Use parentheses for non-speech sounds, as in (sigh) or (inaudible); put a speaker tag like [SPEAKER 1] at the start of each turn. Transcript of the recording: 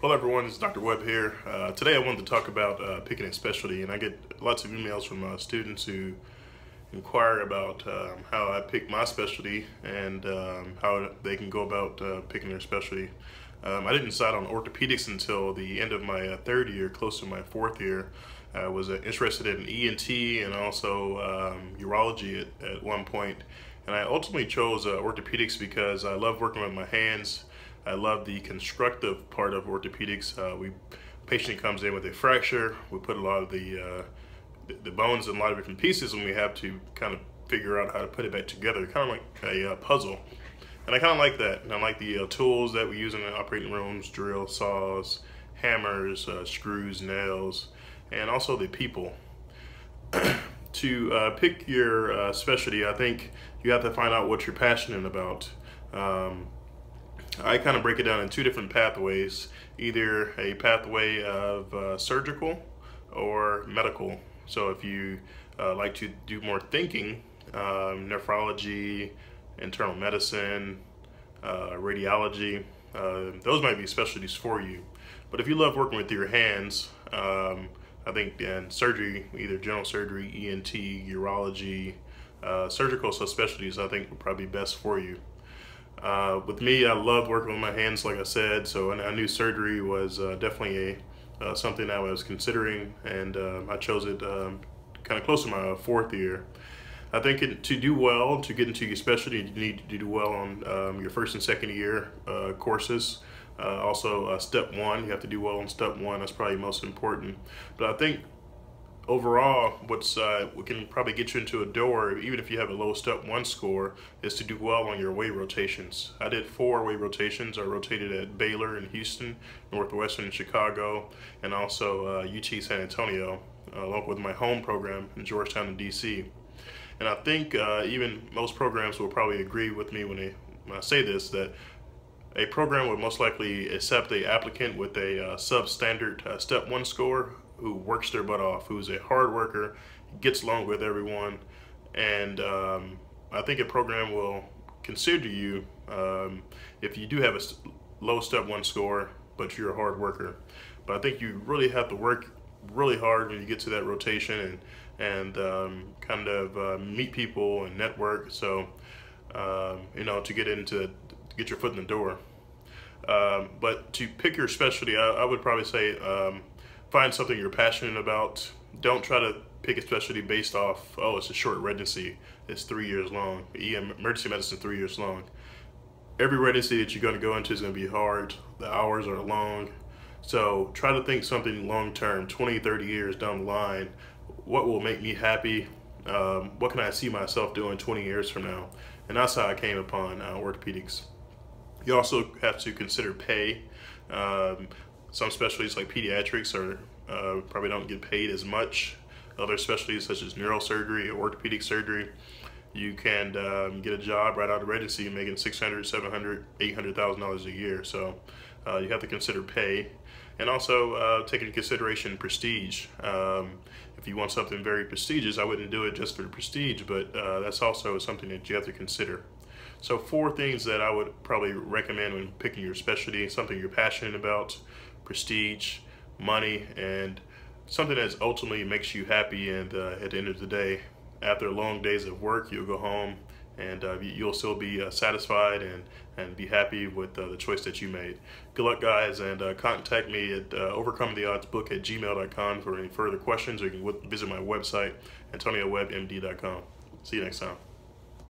[SPEAKER 1] Hello everyone, it's Dr. Webb here. Uh, today I wanted to talk about uh, picking a specialty and I get lots of emails from uh, students who inquire about um, how I pick my specialty and um, how they can go about uh, picking their specialty. Um, I didn't decide on orthopedics until the end of my uh, third year, close to my fourth year. I was uh, interested in ENT and also um, urology at, at one point. And I ultimately chose orthopedics because I love working with my hands I love the constructive part of orthopedics. Uh, we patient comes in with a fracture. We put a lot of the, uh, the, bones in a lot of different pieces, and we have to kind of figure out how to put it back together, kind of like a uh, puzzle. And I kind of like that. And I like the uh, tools that we use in the operating rooms: drill, saws, hammers, uh, screws, nails, and also the people. (clears throat) to uh, pick your specialty, I think you have to find out what you're passionate about. Um, I kind of break it down in two different pathways, either a pathway of uh, surgical or medical. So if you uh, like to do more thinking, um, nephrology, internal medicine, uh, radiology, uh, those might be specialties for you. But if you love working with your hands, um, I think in surgery, either general surgery, ENT, urology, uh, surgical subspecialties, I think would probably be best for you. Uh, with me, I love working with my hands, like I said, so I knew surgery was uh, definitely a uh, something I was considering, and um, I chose it um, kind of close to my fourth year. I think it, to do well, to get into your specialty, you need to do well on um, your first and second year uh, courses. Uh, also, uh, step one, you have to do well on step one. That's probably most important. But I think overall, what's uh, what can probably get you into a door, even if you have a low step one score, is to do well on your away rotations. I did four away rotations. I rotated at Baylor in Houston, Northwestern in Chicago, and also uh, UT San Antonio, uh, along with my home program in Georgetown in DC. And I think uh, even most programs will probably agree with me when, they, when I say this, that a program would most likely accept a applicant with a uh, substandard uh, step one score who works their butt off, who's a hard worker, gets along with everyone, and um, I think a program will consider you um, if you do have a low step one score, but you're a hard worker. But I think you really have to work really hard when you get to that rotation and and um, kind of uh, meet people and network. So um, you know to get into to get your foot in the door. Um, but to pick your specialty, I, I would probably say um, find something you're passionate about. Don't try to pick a specialty based off, oh, it's a short residency. It's three years long. EM, emergency medicine three years long. Every residency that you're going to go into is going to be hard. The hours are long. So try to think something long term, 20, 30 years down the line. What will make me happy? Um, what can I see myself doing 20 years from now? And that's how I came upon uh, orthopedics. You also have to consider pay. Um, some specialties like pediatrics are uh, probably don't get paid as much. Other specialties such as neurosurgery, or orthopedic surgery, you can um, get a job right out of residency making 600, 700, 800,000 dollars a year. So uh, you have to consider pay and also uh, take into consideration prestige. Um, if you want something very prestigious, I wouldn't do it just for the prestige, but uh, that's also something that you have to consider. So four things that I would probably recommend when picking your specialty, something you're passionate about, prestige, money, and something that ultimately makes you happy. And uh, at the end of the day, after long days of work, you'll go home and uh, you'll still be uh, satisfied and, and be happy with uh, the choice that you made. Good luck, guys, and uh, contact me at uh, overcometheoddsbook at gmail.com for any further questions, or you can visit my website, antoniowebbmd.com. See you next time.